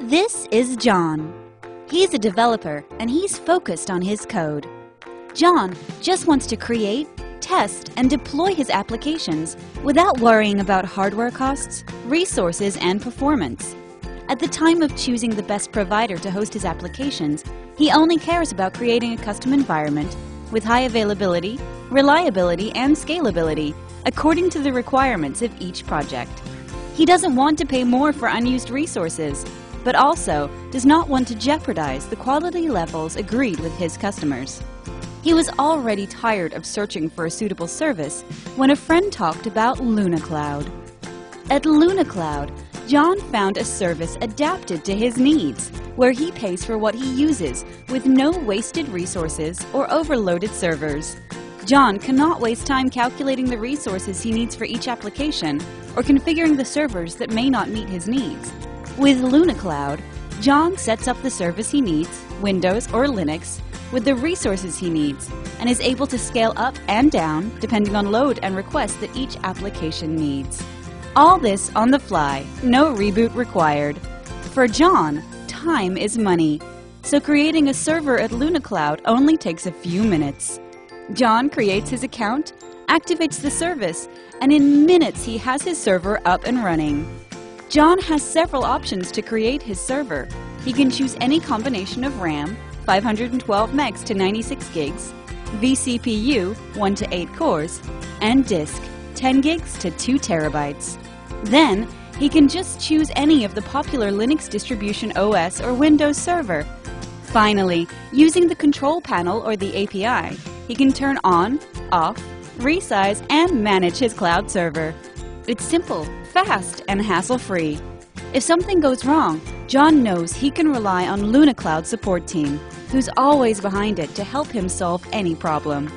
This is John. He's a developer and he's focused on his code. John just wants to create, test, and deploy his applications without worrying about hardware costs, resources, and performance. At the time of choosing the best provider to host his applications, he only cares about creating a custom environment with high availability, reliability, and scalability according to the requirements of each project. He doesn't want to pay more for unused resources, but also does not want to jeopardize the quality levels agreed with his customers. He was already tired of searching for a suitable service when a friend talked about LunaCloud. At LunaCloud, John found a service adapted to his needs, where he pays for what he uses with no wasted resources or overloaded servers. John cannot waste time calculating the resources he needs for each application or configuring the servers that may not meet his needs. With LunaCloud, John sets up the service he needs, Windows or Linux, with the resources he needs and is able to scale up and down depending on load and requests that each application needs. All this on the fly, no reboot required. For John, time is money, so creating a server at LunaCloud only takes a few minutes. John creates his account, activates the service, and in minutes he has his server up and running. John has several options to create his server. He can choose any combination of RAM, 512 megs to 96 gigs, vCPU, 1 to 8 cores, and disk, 10 gigs to 2 terabytes. Then, he can just choose any of the popular Linux distribution OS or Windows Server. Finally, using the control panel or the API, he can turn on, off, resize, and manage his cloud server. It's simple, fast, and hassle-free. If something goes wrong, John knows he can rely on LunaCloud support team, who's always behind it to help him solve any problem.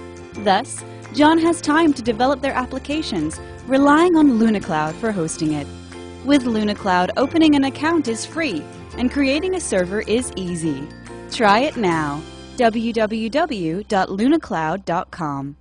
Thus, John has time to develop their applications, relying on LunaCloud for hosting it. With LunaCloud, opening an account is free, and creating a server is easy. Try it now www.lunacloud.com.